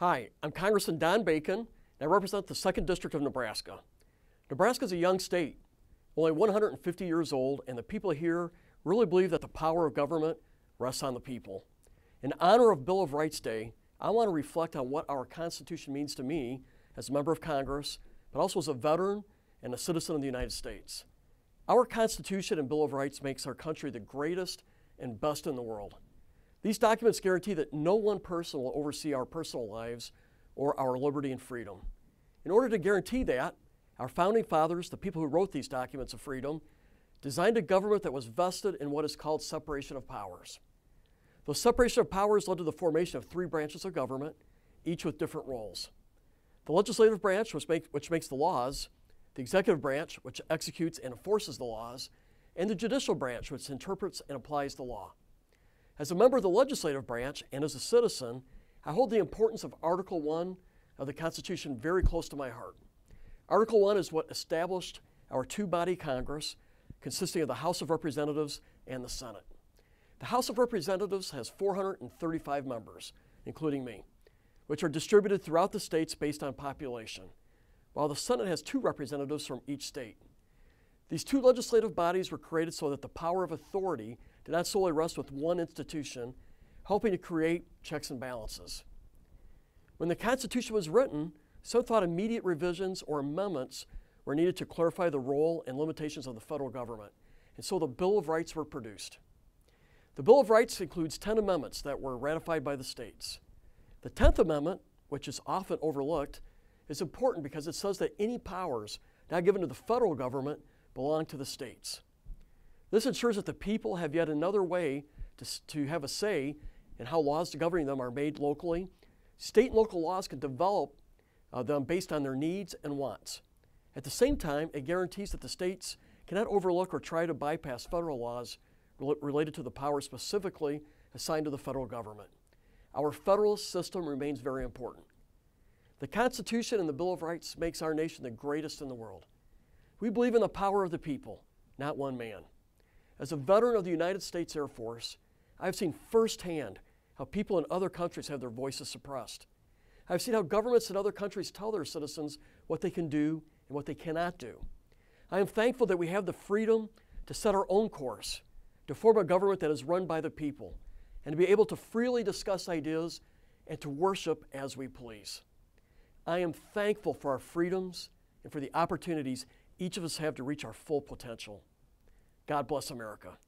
Hi, I'm Congressman Don Bacon, and I represent the 2nd District of Nebraska. Nebraska is a young state, only 150 years old, and the people here really believe that the power of government rests on the people. In honor of Bill of Rights Day, I want to reflect on what our Constitution means to me as a member of Congress, but also as a veteran and a citizen of the United States. Our Constitution and Bill of Rights makes our country the greatest and best in the world. These documents guarantee that no one person will oversee our personal lives or our liberty and freedom. In order to guarantee that, our founding fathers, the people who wrote these documents of freedom, designed a government that was vested in what is called separation of powers. The separation of powers led to the formation of three branches of government, each with different roles. The legislative branch, which, make, which makes the laws, the executive branch, which executes and enforces the laws, and the judicial branch, which interprets and applies the law. As a member of the legislative branch and as a citizen, I hold the importance of Article 1 of the Constitution very close to my heart. Article 1 is what established our two body Congress, consisting of the House of Representatives and the Senate. The House of Representatives has 435 members, including me, which are distributed throughout the states based on population, while the Senate has two representatives from each state. These two legislative bodies were created so that the power of authority did not solely rest with one institution, helping to create checks and balances. When the Constitution was written, some thought immediate revisions or amendments were needed to clarify the role and limitations of the federal government, and so the Bill of Rights were produced. The Bill of Rights includes 10 amendments that were ratified by the states. The 10th Amendment, which is often overlooked, is important because it says that any powers now given to the federal government belong to the states. This ensures that the people have yet another way to, to have a say in how laws governing them are made locally. State and local laws can develop uh, them based on their needs and wants. At the same time, it guarantees that the states cannot overlook or try to bypass federal laws rel related to the power specifically assigned to the federal government. Our federal system remains very important. The Constitution and the Bill of Rights makes our nation the greatest in the world. We believe in the power of the people, not one man. As a veteran of the United States Air Force, I've seen firsthand how people in other countries have their voices suppressed. I've seen how governments in other countries tell their citizens what they can do and what they cannot do. I am thankful that we have the freedom to set our own course, to form a government that is run by the people, and to be able to freely discuss ideas and to worship as we please. I am thankful for our freedoms and for the opportunities each of us have to reach our full potential. God bless America.